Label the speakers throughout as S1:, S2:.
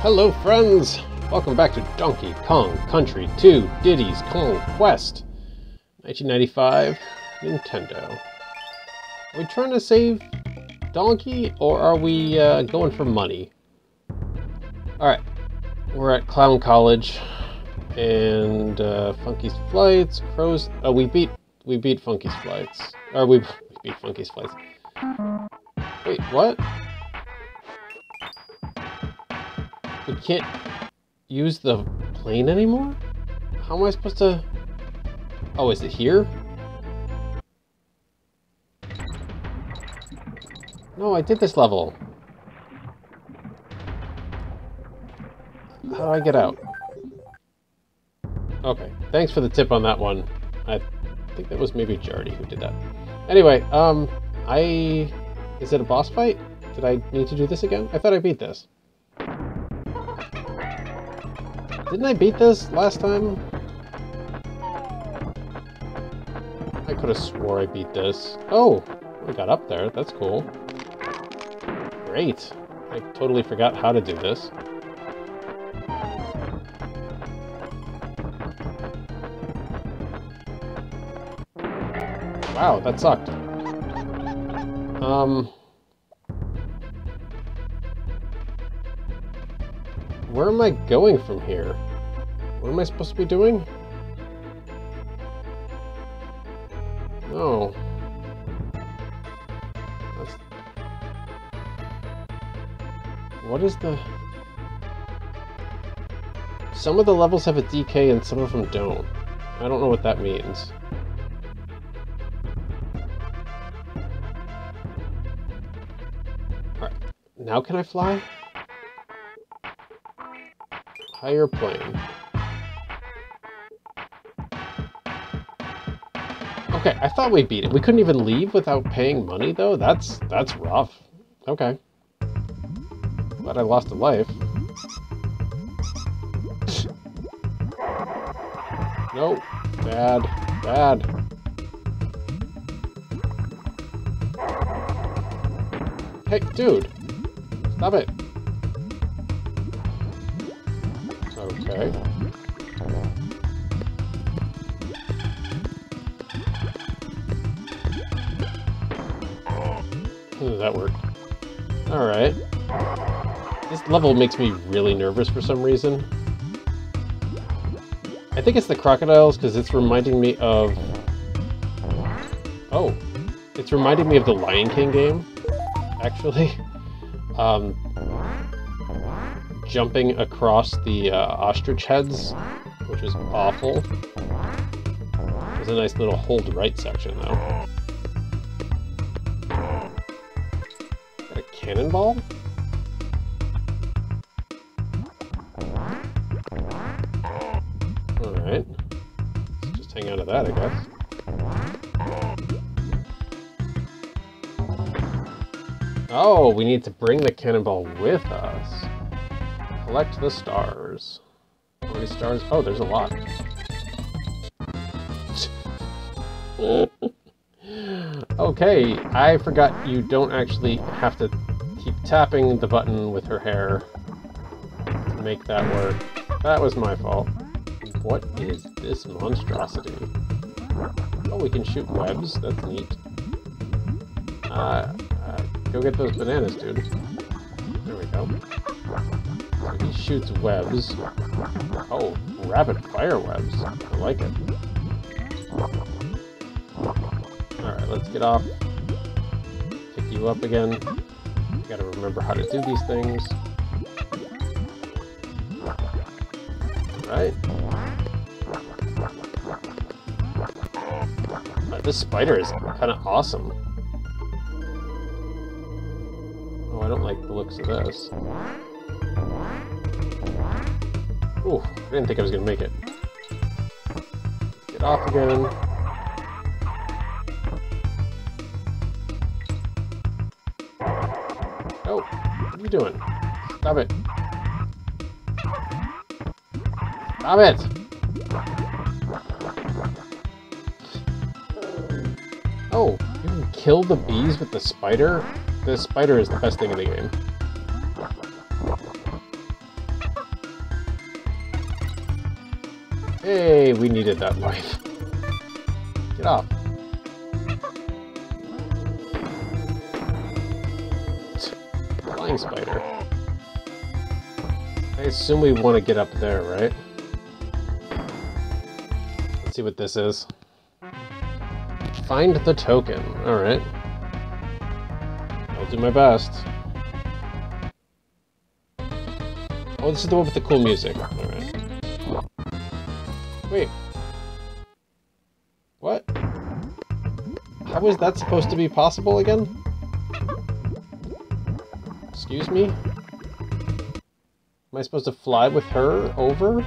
S1: Hello, friends! Welcome back to Donkey Kong Country 2 Diddy's Kong Quest. 1995, Nintendo. Are we trying to save Donkey, or are we uh, going for money? Alright, we're at Clown College, and uh, Funky's Flights, Crows... Oh, we beat we beat Funky's Flights. Or we, we beat Funky's Flights. Wait, what? We can't use the plane anymore? How am I supposed to... Oh, is it here? No, I did this level. How do I get out? Okay, thanks for the tip on that one. I think that was maybe Jardy who did that. Anyway, um, I... Is it a boss fight? Did I need to do this again? I thought I beat this. Didn't I beat this last time? I could have swore I beat this. Oh, I got up there. That's cool. Great. I totally forgot how to do this. Wow, that sucked. Um... Where am I going from here? What am I supposed to be doing? No. That's... What is the... Some of the levels have a DK and some of them don't. I don't know what that means. Alright, now can I fly? Higher plane. Okay, I thought we beat it. We couldn't even leave without paying money, though? That's that's rough. Okay. Glad I lost a life. no. Bad. Bad. Hey, dude. Stop it. Okay. Ooh, that worked. Alright. This level makes me really nervous for some reason. I think it's the crocodiles because it's reminding me of... Oh. It's reminding me of the Lion King game, actually. Um, jumping across the uh, ostrich heads, which was awful. There's a nice little hold right section, though. Got a cannonball? Alright. Just hang out of that, I guess. Oh, we need to bring the cannonball with us. Collect the stars. How many stars? Oh, there's a lot. okay, I forgot you don't actually have to keep tapping the button with her hair to make that work. That was my fault. What is this monstrosity? Oh, we can shoot webs. That's neat. Uh, uh, go get those bananas, dude. There we go. He shoots webs. Oh, rapid fire webs. I like it. Alright, let's get off. Pick you up again. Gotta remember how to do these things. Right. Uh, this spider is kind of awesome. Oh, I don't like the looks of this. Ooh, I didn't think I was gonna make it. Get off again. Oh, what are you doing? Stop it. Stop it! Oh, you can kill the bees with the spider? The spider is the best thing in the game. Hey, we needed that life. Get off. Flying spider. I assume we want to get up there, right? Let's see what this is. Find the token. Alright. I'll do my best. Oh, this is the one with the cool music. Alright. Wait. What? How is that supposed to be possible again? Excuse me? Am I supposed to fly with her over?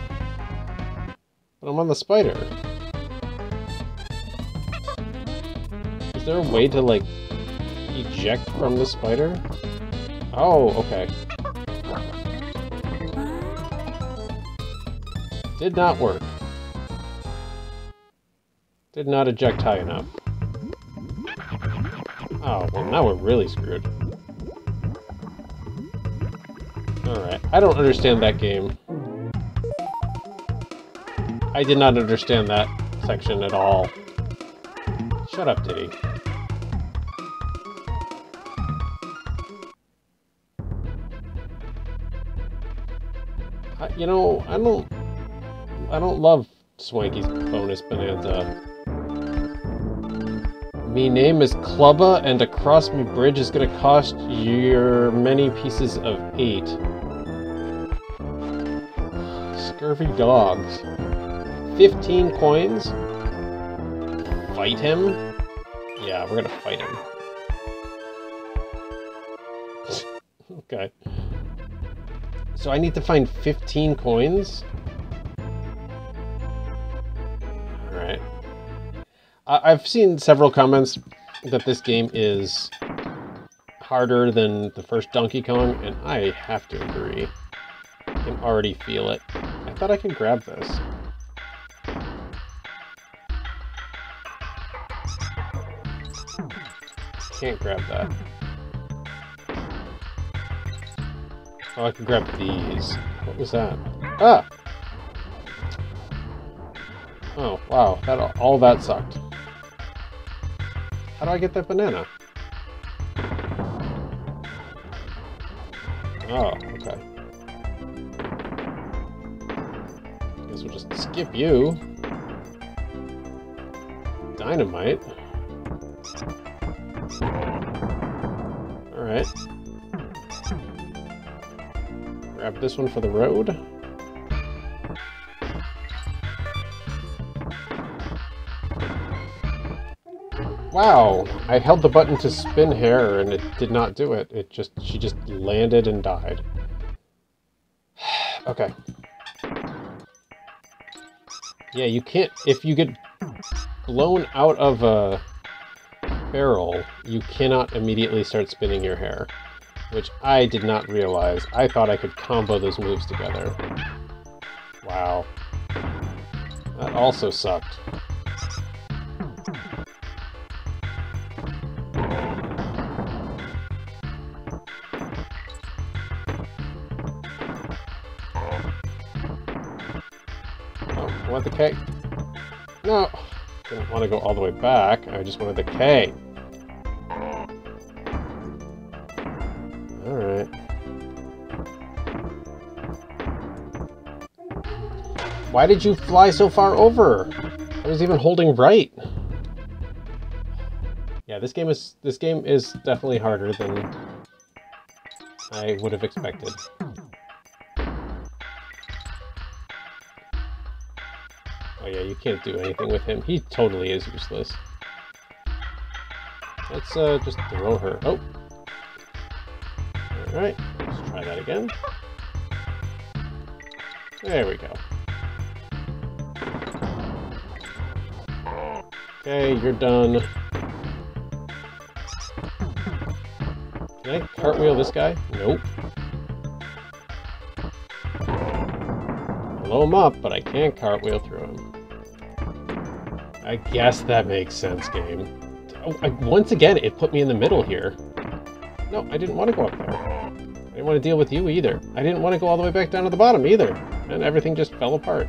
S1: But I'm on the spider. Is there a way to, like, eject from the spider? Oh, okay. Did not work. Did not eject high enough. Oh, well now we're really screwed. Alright, I don't understand that game. I did not understand that section at all. Shut up, Diddy. You know, I don't... I don't love Swanky's bonus bonanza. Me name is Klubba, and across me bridge is gonna cost you many pieces of eight. Scurvy dogs. 15 coins? Fight him? Yeah, we're gonna fight him. okay. So I need to find 15 coins? I've seen several comments that this game is harder than the first Donkey Kong, and I have to agree. I can already feel it. I thought I could grab this. Can't grab that. Oh, I can grab these. What was that? Ah! Oh, wow. That all that sucked. How do I get that banana? Oh, okay. Guess we'll just skip you. Dynamite. Alright. Grab this one for the road. Wow, I held the button to spin hair and it did not do it. It just, she just landed and died. okay. Yeah, you can't, if you get blown out of a barrel, you cannot immediately start spinning your hair. Which I did not realize. I thought I could combo those moves together. Wow. That also sucked. Want the K. No! Didn't want to go all the way back. I just wanted the K. Alright. Why did you fly so far over? I was even holding right. Yeah, this game is this game is definitely harder than I would have expected. Yeah, you can't do anything with him. He totally is useless. Let's uh, just throw her. Oh. Alright, let's try that again. There we go. Okay, you're done. Can I cartwheel this guy? Nope. Blow him up, but I can't cartwheel through him. I guess that makes sense, game. Oh, I, once again, it put me in the middle here. No, I didn't want to go up there. I didn't want to deal with you either. I didn't want to go all the way back down to the bottom either. And everything just fell apart.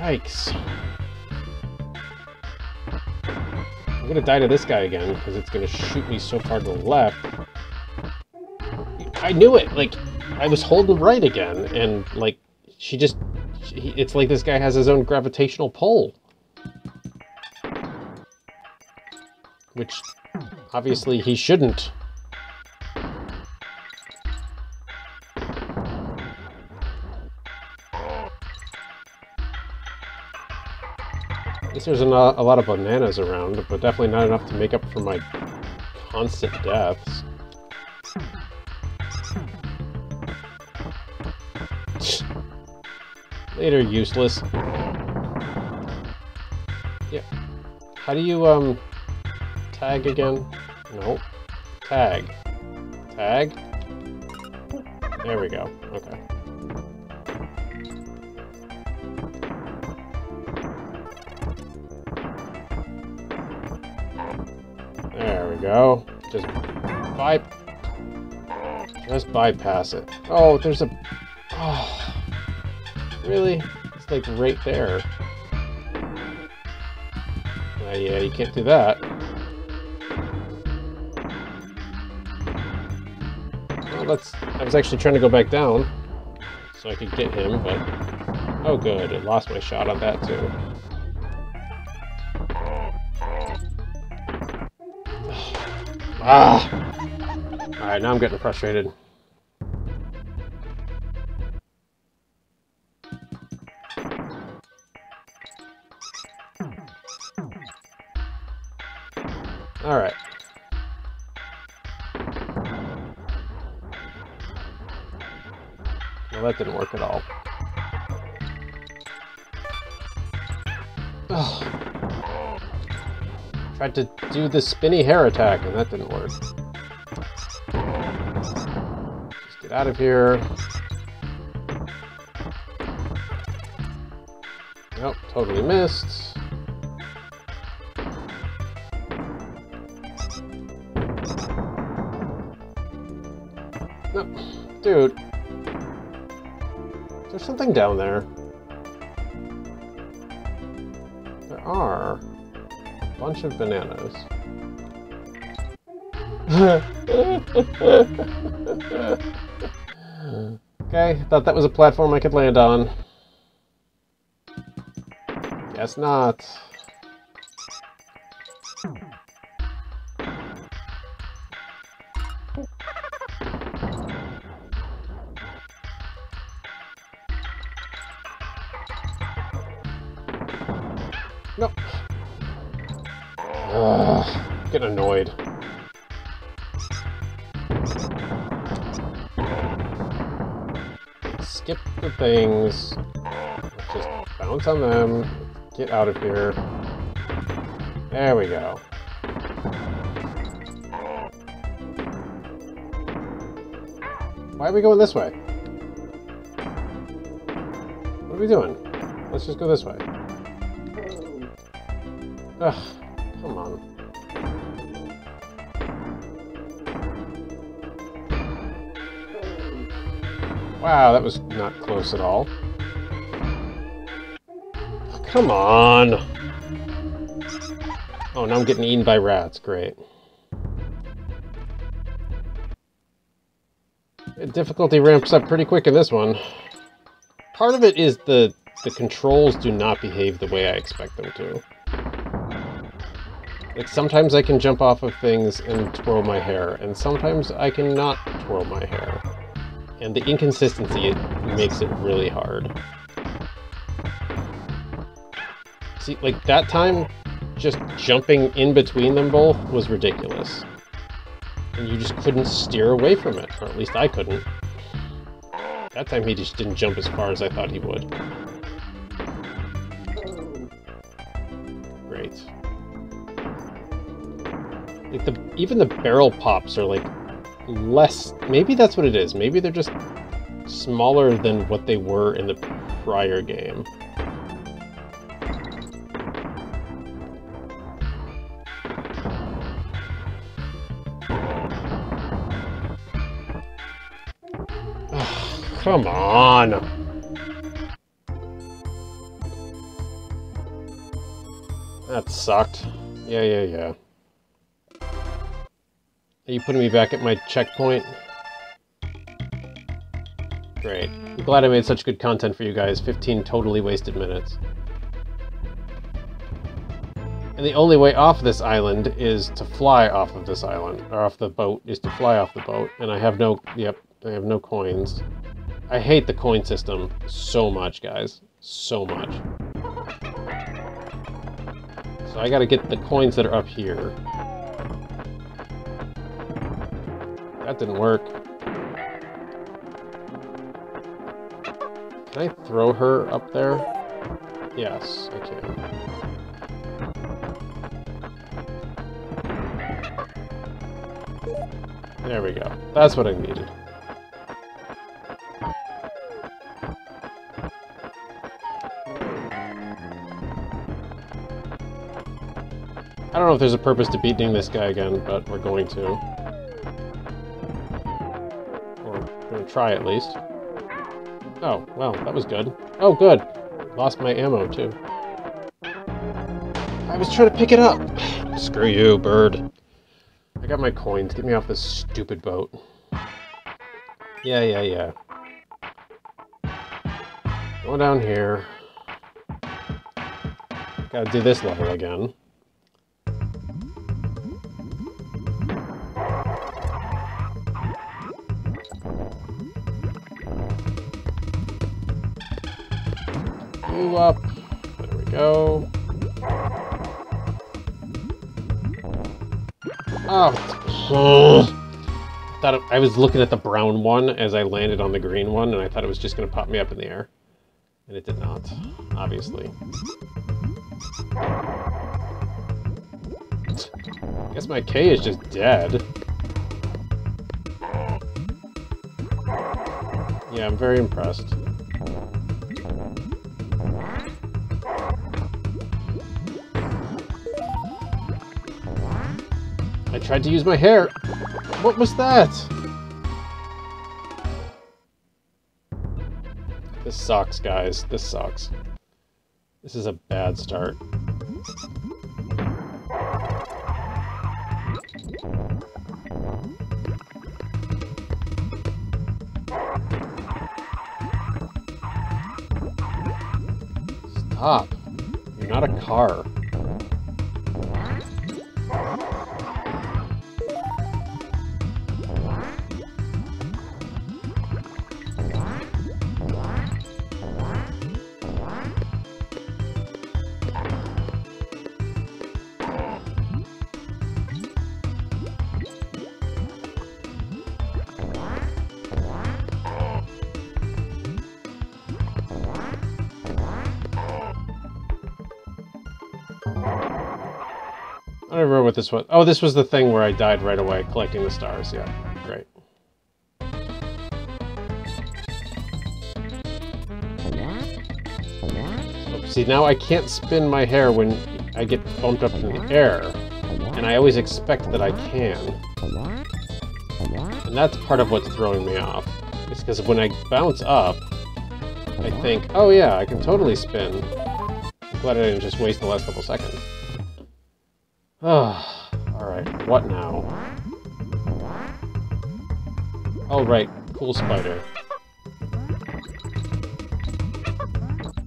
S1: Yikes. I'm gonna die to this guy again, because it's gonna shoot me so far to the left. I knew it! Like, I was holding right again, and, like, she just... It's like this guy has his own gravitational pull. Which, obviously, he shouldn't. At there's a lot of bananas around, but definitely not enough to make up for my constant deaths. Later, useless. Yeah. How do you, um, tag again? No. Tag. Tag? There we go. Okay. There we go. Just by just bypass it. Oh, there's a oh really? It's like right there. Uh, yeah, you can't do that. Well, that's I was actually trying to go back down so I could get him, but oh good, I lost my shot on that too. Ah! Alright, now I'm getting frustrated. Alright. Well, that didn't work at all. Ugh. Tried to do the spinny hair attack, and that didn't work. Just get out of here. Nope, totally missed. Dude. There's something down there. There are a bunch of bananas. okay, thought that was a platform I could land on. Guess not. Getting annoyed. Skip the things. Just bounce on them. Get out of here. There we go. Why are we going this way? What are we doing? Let's just go this way. Ugh, come on. Wow, that was not close at all. Come on! Oh, now I'm getting eaten by rats. Great. Difficulty ramps up pretty quick in this one. Part of it is the the controls do not behave the way I expect them to. Like, sometimes I can jump off of things and twirl my hair, and sometimes I cannot twirl my hair. And the inconsistency makes it really hard. See, like, that time, just jumping in between them both was ridiculous. And you just couldn't steer away from it, or at least I couldn't. That time he just didn't jump as far as I thought he would. Great. Like the even the barrel pops are like less maybe that's what it is. Maybe they're just smaller than what they were in the prior game. Come on. That sucked. Yeah, yeah, yeah. Are you putting me back at my checkpoint? Great. I'm glad I made such good content for you guys. 15 totally wasted minutes. And the only way off this island is to fly off of this island, or off the boat, is to fly off the boat. And I have no, yep, I have no coins. I hate the coin system so much, guys. So much. So I gotta get the coins that are up here. That didn't work. Can I throw her up there? Yes, I can. There we go. That's what I needed. I don't know if there's a purpose to beating this guy again, but we're going to. Try at least. Oh, well, that was good. Oh, good. Lost my ammo, too. I was trying to pick it up. Screw you, bird. I got my coins. Get me off this stupid boat. Yeah, yeah, yeah. Go down here. Gotta do this level again. Up. There we go. Oh. Thought it, I was looking at the brown one as I landed on the green one, and I thought it was just going to pop me up in the air. And it did not, obviously. I guess my K is just dead. Yeah, I'm very impressed. Tried to use my hair. What was that? This sucks, guys. This sucks. This is a bad start. Stop. You're not a car. I remember what this was. Oh, this was the thing where I died right away, collecting the stars. Yeah, great. See, now I can't spin my hair when I get bumped up in the air. And I always expect that I can. And that's part of what's throwing me off. It's because when I bounce up, I think, oh yeah, I can totally spin. I'm glad I didn't just waste the last couple seconds. Ah, alright, what now? Oh right, cool spider.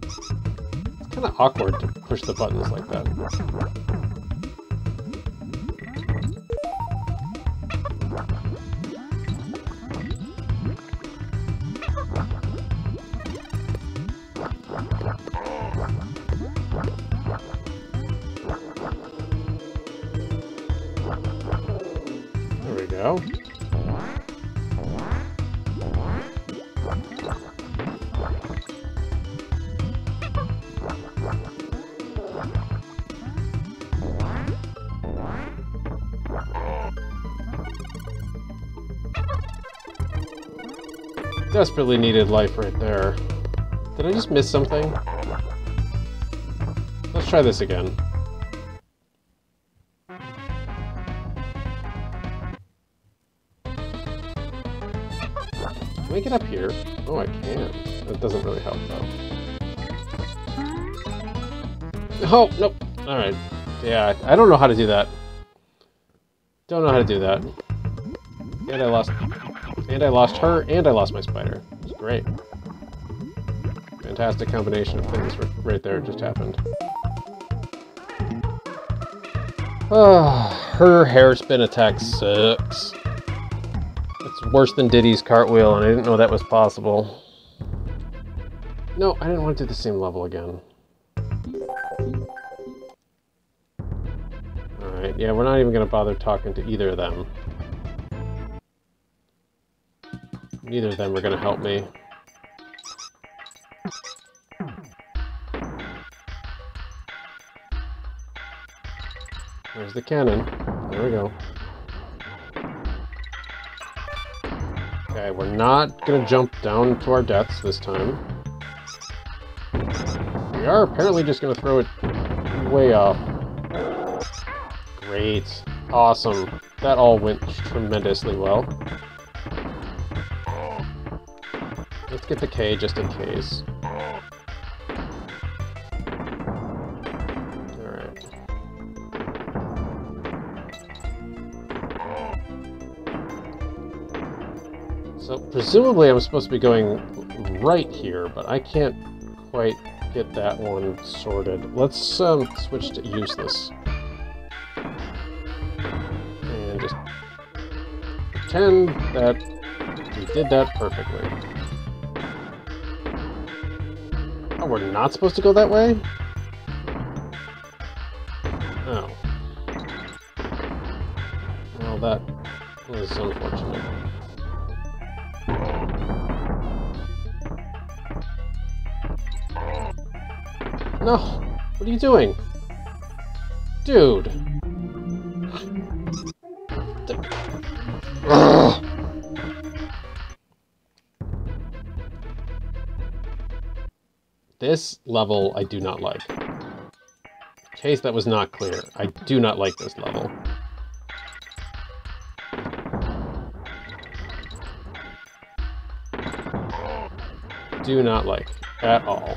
S1: It's kinda awkward to push the buttons like that. Desperately needed life right there. Did I just miss something? Let's try this again. Can I get up here? Oh, I can. That doesn't really help, though. Oh, nope. Alright. Yeah, I don't know how to do that. Don't know how to do that. And I lost... And I lost her, and I lost my spider. It's great. Fantastic combination of things right there just happened. Oh, her hairspin attack sucks. It's worse than Diddy's cartwheel, and I didn't know that was possible. No, I didn't want to do the same level again. Alright, yeah, we're not even going to bother talking to either of them. Neither of them are going to help me. There's the cannon. There we go. Okay, we're not gonna jump down to our deaths this time. We are apparently just gonna throw it way off. Great. Awesome. That all went tremendously well. Let's get the K just in case. So presumably I'm supposed to be going right here, but I can't quite get that one sorted. Let's um, switch to useless. And just pretend that we did that perfectly. We're not supposed to go that way? Oh. Well, that was unfortunate. No! What are you doing? Dude! This level I do not like. In case that was not clear, I do not like this level. Do not like, at all,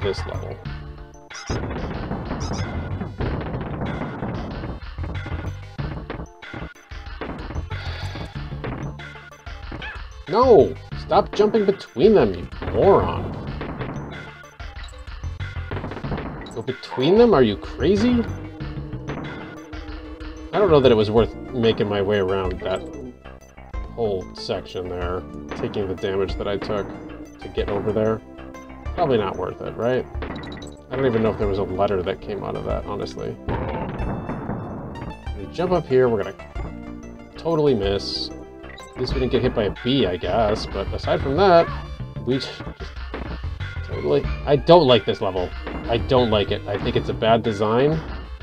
S1: this level. No! Stop jumping between them, you moron! Go between them? Are you crazy? I don't know that it was worth making my way around that whole section there, taking the damage that I took to get over there. Probably not worth it, right? I don't even know if there was a letter that came out of that, honestly. We jump up here, we're gonna totally miss. At least we didn't get hit by a bee, I guess, but aside from that, we totally... I don't like this level. I don't like it. I think it's a bad design.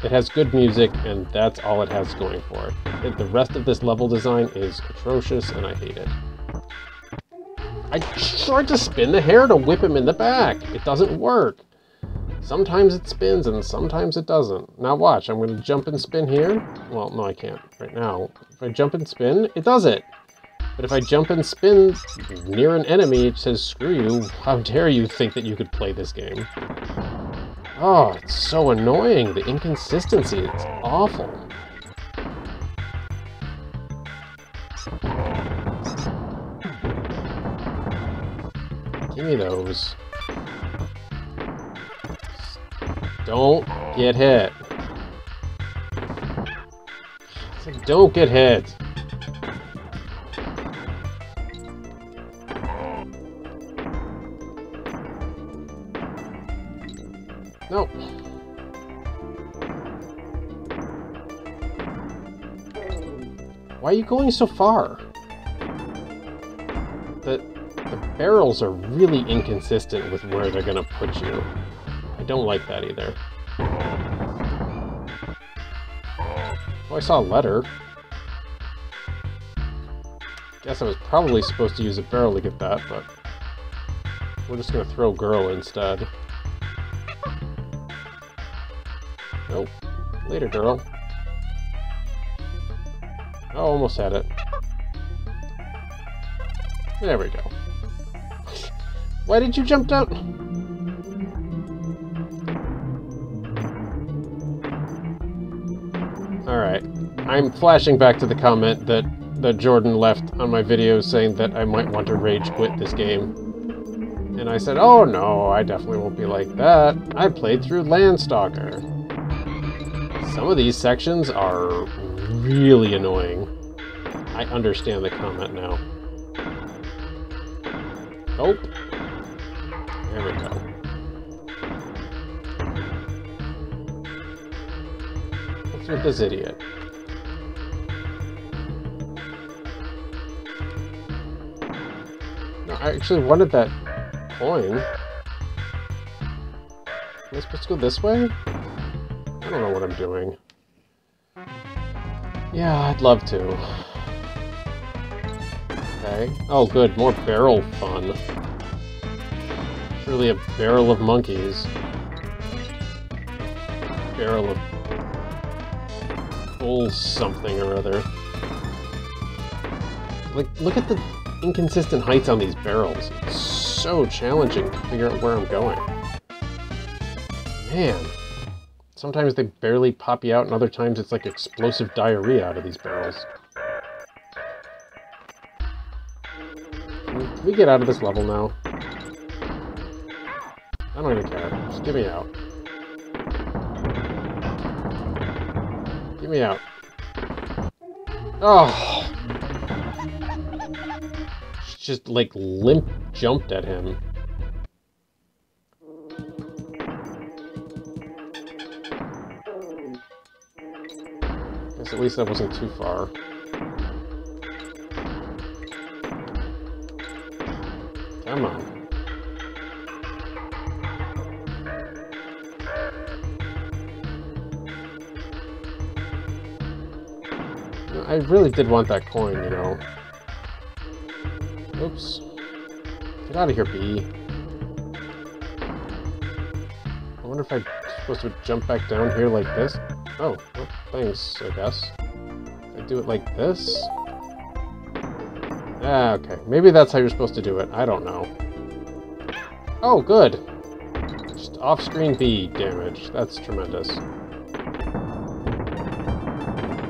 S1: It has good music, and that's all it has going for it. The rest of this level design is atrocious, and I hate it. I tried to spin the hair to whip him in the back. It doesn't work. Sometimes it spins and sometimes it doesn't. Now watch, I'm going to jump and spin here. Well, no, I can't right now. If I jump and spin, it does it. But if I jump and spin near an enemy, it says, screw you, how dare you think that you could play this game. Oh, it's so annoying, the inconsistency, it's awful. Give me those. Don't get hit. Don't get hit. Are you going so far? The, the barrels are really inconsistent with where they're gonna put you. I don't like that either. Oh, I saw a letter. Guess I was probably supposed to use a barrel to get that, but... We're just gonna throw girl instead. Nope. Later, girl. Oh, almost had it. There we go. Why did you jump down? Alright. I'm flashing back to the comment that, that Jordan left on my video saying that I might want to rage quit this game. And I said, oh no, I definitely won't be like that. I played through Landstalker. Some of these sections are really annoying. I understand the comment now. Nope. There we go. What's with this idiot? No, I actually wanted that coin. Am I supposed to go this way? I don't know what I'm doing. Yeah, I'd love to. Okay. Oh, good. More barrel fun. Really a barrel of monkeys. Barrel of... Bull something or other. Like, look at the inconsistent heights on these barrels. It's so challenging to figure out where I'm going. Man. Sometimes they barely pop you out, and other times it's like explosive diarrhea out of these barrels. We get out of this level now? I don't even care. Just get me out. Get me out. Oh! Just, like, limp jumped at him. Least that wasn't too far. Come on. I really did want that coin, you know. Oops. Get out of here, bee. I wonder if I'm supposed to jump back down here like this. Oh, well, thanks, I guess. I do it like this? Ah, okay. Maybe that's how you're supposed to do it. I don't know. Oh, good. Just off-screen bee damage. That's tremendous.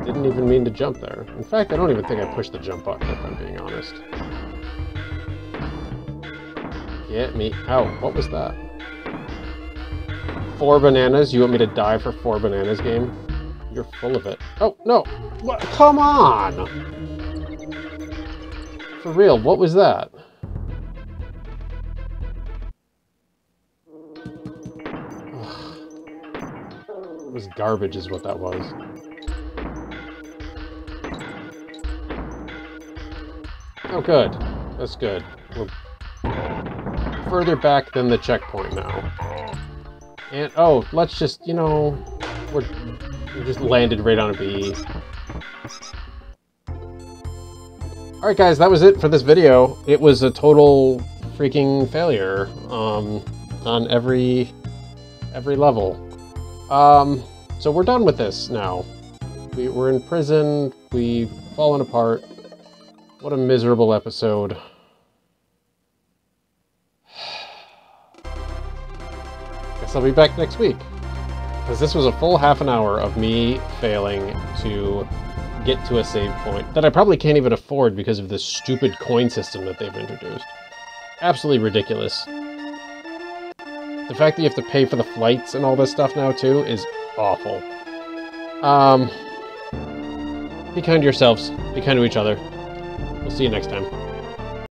S1: Didn't even mean to jump there. In fact, I don't even think I pushed the jump button, if I'm being honest. Get me out. What was that? Four bananas? You want me to die for four bananas game? You're full of it. Oh, no! What? Come on! For real, what was that? it was garbage is what that was. Oh good. That's good. We're further back than the checkpoint now. And, oh, let's just, you know, we're, just landed right on a bee. Alright guys, that was it for this video. It was a total freaking failure um, on every every level. Um, so we're done with this now. We, we're in prison, we've fallen apart. What a miserable episode. Guess I'll be back next week. Because this was a full half an hour of me failing to get to a save point that I probably can't even afford because of this stupid coin system that they've introduced. Absolutely ridiculous. The fact that you have to pay for the flights and all this stuff now, too, is awful. Um, be kind to yourselves. Be kind to each other. We'll see you next time.